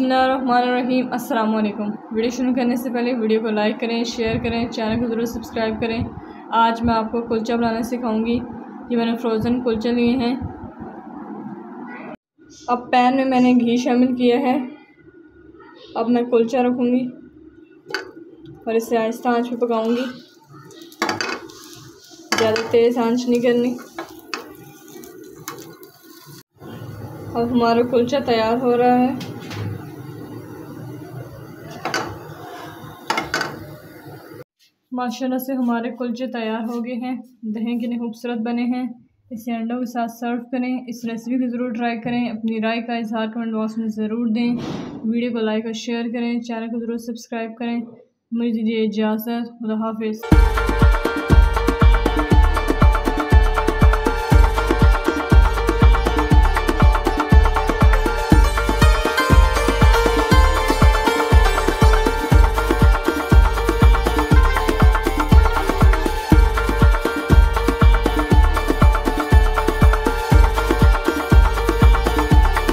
बसमीम अल्लाम वीडियो शुरू करने से पहले वीडियो को लाइक करें, शेयर करें, चैनल को ज़रूर सब्सक्राइब करें। आज मैं आपको कुलचा बनाना सिखाऊँगी। ये मैंने फ्रोज़न कुलचे लिए हैं। अब पैन में मैंने घी शामिल किया है। अब मैं कुलचा रखूँगी और इसे आहिस्ता आँच पर पकाऊँगी। ज़्यादा तेज़ आँच नहीं करनी। अब हमारा कुलचा तैयार हो रहा है। माशाल्लाह से हमारे कुलचे तैयार हो गए हैं। दहें कितने खूबसूरत बने हैं। इसे अंडों के साथ सर्व करें। इस रेसिपी को ज़रूर ट्राई करें। अपनी राय का इजहार कमेंट बॉक्स में ज़रूर दें। वीडियो को लाइक और शेयर करें। चैनल को ज़रूर सब्सक्राइब करें। मुझे दीजिए इजाज़त। खुदा हाफिज़।